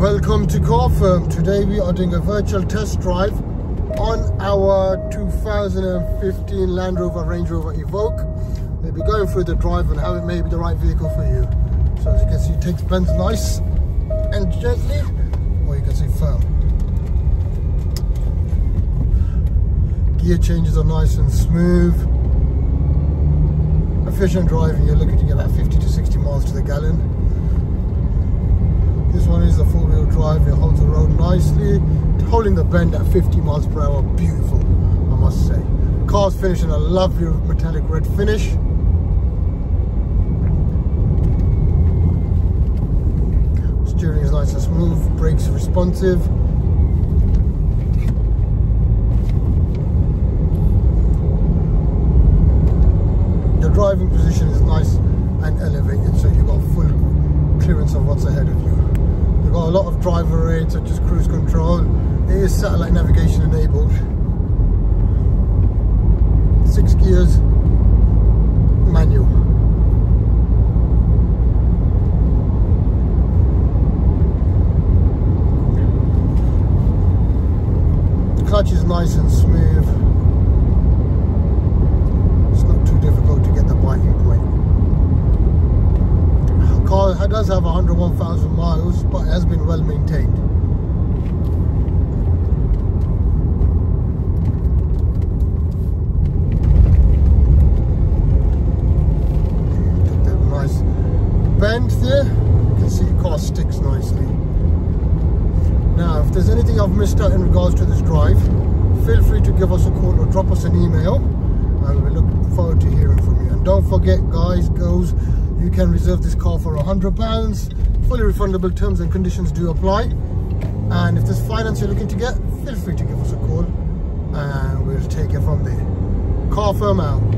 Welcome to Car Firm. Today we are doing a virtual test drive on our 2015 Land Rover Range Rover Evoque. We'll be going through the drive and how it may be the right vehicle for you. So as you can see, it takes bends nice and gently, or you can see firm. Gear changes are nice and smooth. Efficient driving, you're looking to get about 50 to 60 miles to the gallon. This one is a four-wheel drive, it holds the road nicely. Holding the bend at 50 miles per hour, beautiful, I must say. Car's finished in a lovely metallic red finish. Steering is nice and smooth, brakes responsive. The driving position is nice and elevated, so you've got full clearance of what's ahead of you. You've got a lot of driver aids such as cruise control. It is satellite navigation enabled. Six gears, manual. The clutch is nice and smooth. Car does have 101,000 miles, but has been well maintained. Nice bend there. You can see the car sticks nicely. Now, if there's anything I've missed out in regards to this drive, feel free to give us a call or drop us an email. And we look forward to hearing from you. And don't forget, guys, girls, you can reserve this car for a hundred pounds. Fully refundable terms and conditions do apply. And if there's finance you're looking to get feel free to give us a call and we'll take it from there. Car firm out